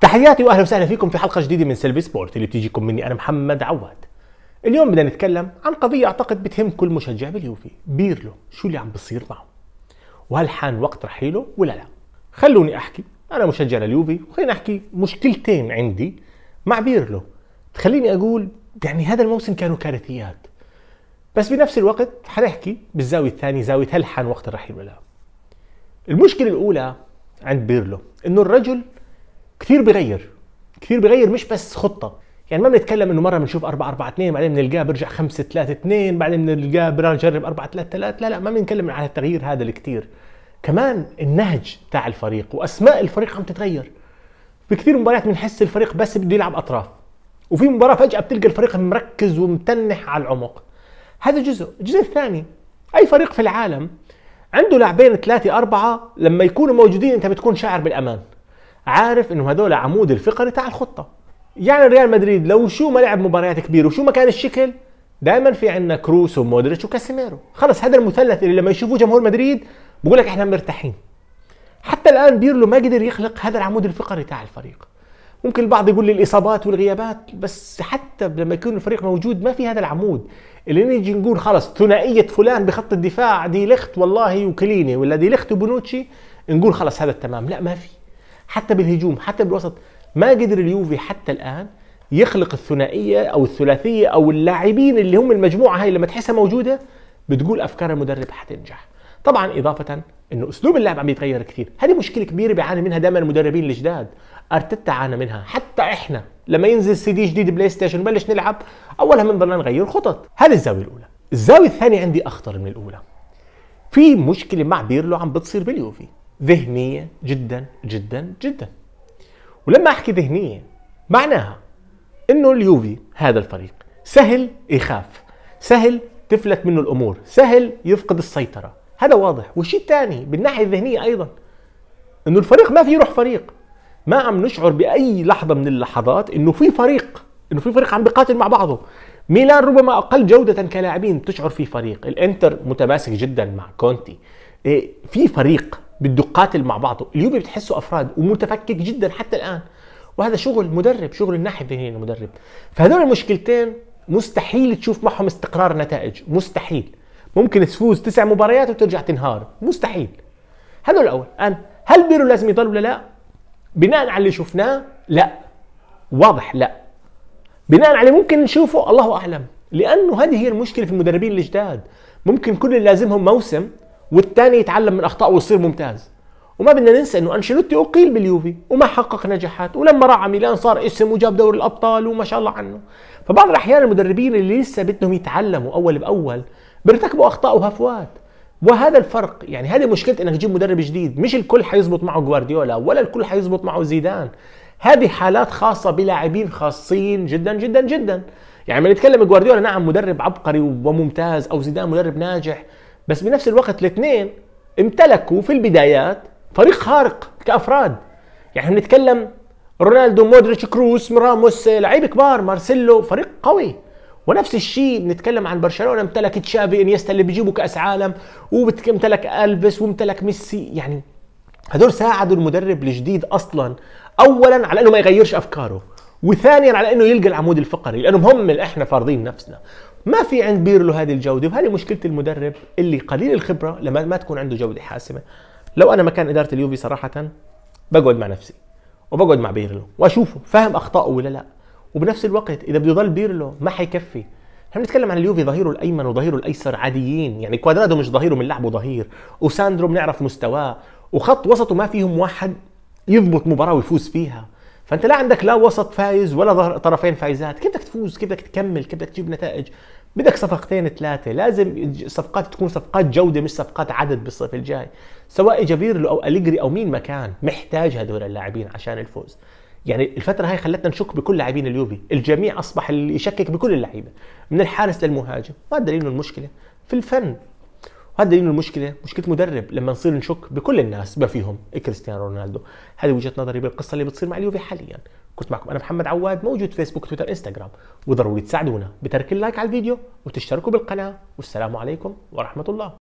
تحياتي واهلا وسهلا فيكم في حلقة جديدة من سلبي سبورت اللي بتيجيكم مني أنا محمد عواد. اليوم بدنا نتكلم عن قضية أعتقد بتهم كل مشجع باليوفي، بيرلو، شو اللي عم بصير معه؟ وهل حان وقت رحيله ولا لا؟ خلوني أحكي، أنا مشجع لليوفي وخليني أحكي مشكلتين عندي مع بيرلو. تخليني أقول يعني هذا الموسم كانوا كارثيات. بس بنفس الوقت حنحكي بالزاوية الثانية زاوية هل حان وقت الرحيل ولا لا؟ المشكلة الأولى عند بيرلو إنه الرجل كثير بغير كثير بغير مش بس خطة. يعني ما بنتكلم إنه مرة بنشوف 4 4 2 بعدين بنلقاه برجع 5 3 2 بعدين بنلقاه بنجرب 4 3 3 لا لا ما بنتكلم على التغيير هذا الكثير كمان النهج تاع الفريق وأسماء الفريق عم تتغير. بكثير مباريات بنحس الفريق بس بده يلعب أطراف. وفي مباراة فجأة بتلقى الفريق مركز ومتنح على العمق. هذا جزء. الجزء الثاني أي فريق في العالم عنده لاعبين ثلاثة أربعة لما يكونوا موجودين أنت بتكون شاعر بالأمان. عارف إنه هذول عمود الفقري تاع الخطة. يعني ريال مدريد لو شو ما لعب مباريات كبيرة وشو ما كان الشكل دائما في عندنا كروس ومودريتش وكاسيميرو. خلص هذا المثلث اللي لما يشوفوه جمهور مدريد بقول لك إحنا مرتاحين. حتى الآن بيرلو ما قدر يخلق هذا العمود الفقري تاع الفريق. ممكن البعض يقول لي الإصابات والغيابات بس حتى لما يكون الفريق موجود ما في هذا العمود. اللي نيجي نقول خلص ثنائية فلان بخط الدفاع دي ليخت والله وكيليني ولا دي ليخت وبونوتشي نقول خلص هذا التمام لا ما في. حتى بالهجوم حتى بالوسط. ما قدر اليوفي حتى الآن يخلق الثنائية أو الثلاثية أو اللاعبين اللي هم المجموعة هاي لما تحسها موجودة بتقول أفكار المدرب حتنجح. طبعا إضافة إنه أسلوب اللعب عم يتغير كثير. هذه مشكلة كبيرة بيعاني منها دائما المدربين الجداد. أرتيتا عانى منها. حتى إحنا لما ينزل سي دي جديد PlayStation نبلش نلعب أولها بنضلنا نغير خطط. هذه الزاوية الأولى. الزاوية الثانية عندي أخطر من الأولى. في مشكلة مع بيرلو عم بتصير باليوفي. ذهنية جدا جدا جدا. ولما أحكي ذهنية معناها أنه اليوفي هذا الفريق سهل يخاف سهل تفلت منه الأمور سهل يفقد السيطرة. هذا واضح. والشيء الثاني بالناحية الذهنية أيضا أنه الفريق ما في روح فريق. ما عم نشعر بأي لحظة من اللحظات أنه في فريق أنه في فريق عم بيقاتل مع بعضه. ميلان ربما أقل جودة كلاعبين تشعر في فريق. الإنتر متماسك جدا مع كونتي. إيه، في فريق بده يقاتل مع بعضه. اليوفي بتحسه أفراد ومتفكك جدا حتى الآن. وهذا شغل مدرب شغل الناحية الذهنية المدرب فهذول المشكلتين مستحيل تشوف معهم استقرار نتائج. مستحيل. ممكن تفوز تسع مباريات وترجع تنهار. مستحيل. هذا الأول. الان هل بيرو لازم يضل ولا لا؟ بناء على اللي شفناه لا. واضح لا. بناء على ممكن نشوفه الله أعلم. لأنه هذه هي المشكلة في المدربين الجداد ممكن كل اللي لازمهم موسم والثاني يتعلم من اخطائه ويصير ممتاز. وما بدنا ننسى إنه أنشيلوتي أقيل باليوفي وما حقق نجاحات. ولما راح ميلان صار اسم وجاب دوري الأبطال وما شاء الله عنه. فبعض الأحيان المدربين اللي لسه بدهم يتعلموا أول بأول بيرتكبوا أخطاء وهفوات. وهذا الفرق يعني هذه مشكلة إنك تجيب مدرب جديد. مش الكل حيزبط معه جوارديولا ولا الكل حيزبط معه زيدان. هذه حالات خاصة بلاعبين خاصين جدا جدا جدا. يعني لما نتكلم جوارديولا نعم مدرب عبقري وممتاز أو زيدان مدرب ناجح. بس بنفس الوقت الاثنين امتلكوا في البدايات فريق خارق كأفراد. يعني بنتكلم رونالدو مودريتش كروس راموس لعيب كبار مارسيلو فريق قوي. ونفس الشيء بنتكلم عن برشلونة امتلك تشافي انيستا اللي بيجيبوا كأس عالم وامتلك ألفيس وامتلك ميسي. يعني هدول ساعدوا المدرب الجديد أصلا اولا على إنه ما يغيرش أفكاره وثانيا على إنه يلقى العمود الفقري لأنهم هم اللي إحنا فارضين نفسنا. ما في عند بيرلو هذه الجودة وهذه مشكلة المدرب اللي قليل الخبرة لما ما تكون عنده جودة حاسمة. لو أنا مكان إدارة اليوفي صراحة بقعد مع نفسي وبقعد مع بيرلو وأشوفه فاهم اخطائه ولا لا. وبنفس الوقت إذا بده يضل بيرلو ما حيكفي. إحنا بنتكلم عن اليوفي ظهيره الأيمن وظهيره الأيسر عاديين يعني كوادرادو مش ظهيره من لعبه ظهير. وساندرو بنعرف مستواه وخط وسطه ما فيهم واحد يضبط مباراة ويفوز فيها. فأنت لا عندك لا وسط فايز ولا طرفين فايزات. كيف بدك تفوز؟ كيف بدك تكمل؟ كيف بدك تجيب نتائج؟ بدك صفقتين ثلاثة. لازم صفقات تكون صفقات جودة مش صفقات عدد بالصيف الجاي. سواء جا بيرلو أو أليجري أو مين ما كان محتاج هدول اللاعبين عشان الفوز. يعني الفترة هاي خلتنا نشك بكل لاعبين اليوفي، الجميع أصبح يشكك بكل اللعيبة، من الحارس للمهاجم، وهذا دليل المشكلة. في الفن، وهذا دليل المشكلة مشكلة مدرب لما نصير نشك بكل الناس بما فيهم كريستيانو رونالدو. هذه وجهة نظري بالقصة اللي بتصير مع اليوفي حاليا. كنت معكم أنا محمد عواد موجود فيسبوك تويتر إنستغرام. وضروري تساعدونا بترك ال like على الفيديو وتشتركوا بالقناة. والسلام عليكم ورحمة الله.